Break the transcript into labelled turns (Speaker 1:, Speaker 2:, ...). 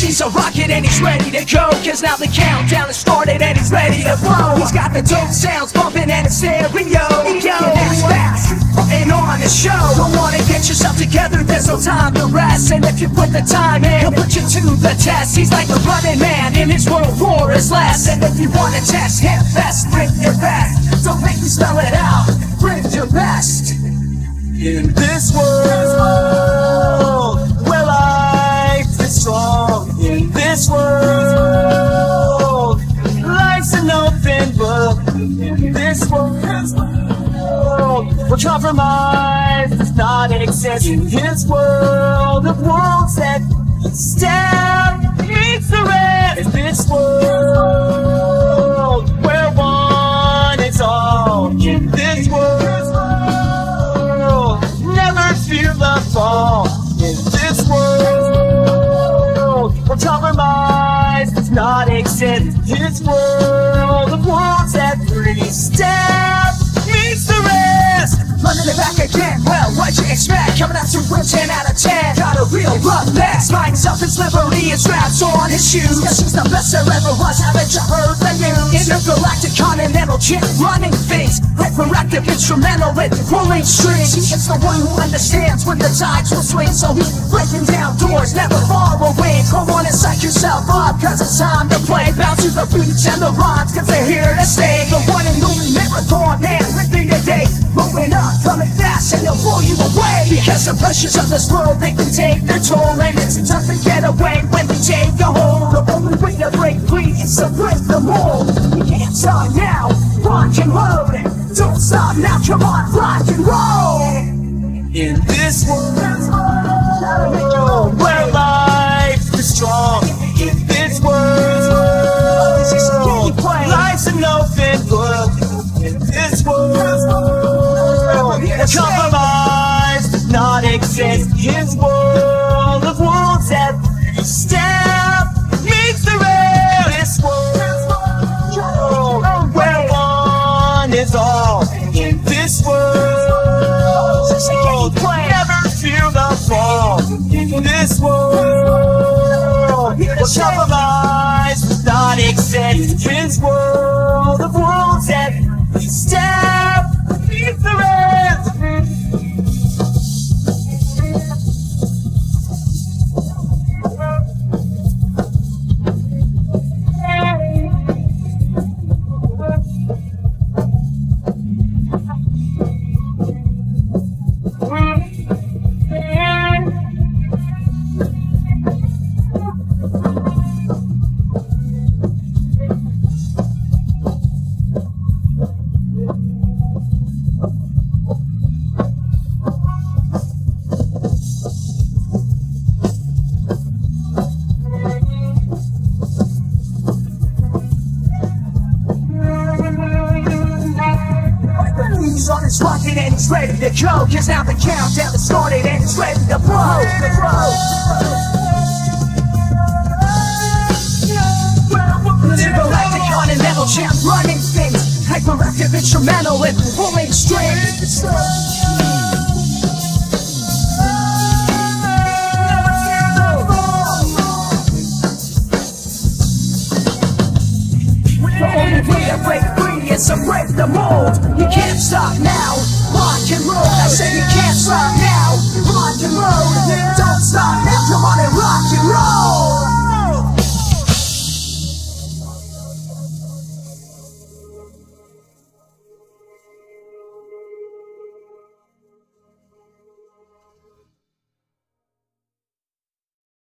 Speaker 1: He's a rocket and he's ready to go. Cause now the countdown has started and he's ready to blow. He's got the dope sounds bumping and it's stereo. Yo, that's fast, putting on the show. Don't wanna get yourself together, there's no time to rest. And if you put the time in, he'll put you to the test. He's like a running man in his world war is last And if you wanna test him best, bring your best. Don't make me spell it out, bring your best
Speaker 2: where compromise. Does not exist, in this world. Of wolves that step meets the rest, in this world where one is all, in this world never fear the fall. In this world where compromise. Does not exist. in This world. Of wolves at three the
Speaker 1: it back again, well, what'd you expect? Coming out to win 10 out of 10 Got a real rough mess. Buying self his liberty and straps on his shoes. Cause he's the best there ever was, haven't you heard the news? Intergalactic continental jet running things. Hyperactive instrumental with rolling strings. He is the one who understands when the tides will swing. So he's breaking down doors, never far away. Come on and psych yourself up, cause it's time to play. Bounce to the beats and the rhymes, cause they're here to stay. The one and only marathon man Because the pressures of this world, they can take their toll. And it's tough to get away when we take a hold. The only way to break free is to break the mold. You can't stop now, rock and load Don't stop now, come on, rock and roll
Speaker 2: In this world is all. In this world, never fear the fall. In this world, where
Speaker 1: He's on his rocket and he's ready to go. Cause now the countdown has started and it's ready to blow To blow. Intergalactic continental champ running things Hyperactive instrumental with pulling strings arrogance and break the mold. You can't stop now, rock and roll. I say you can't stop now, rock and roll.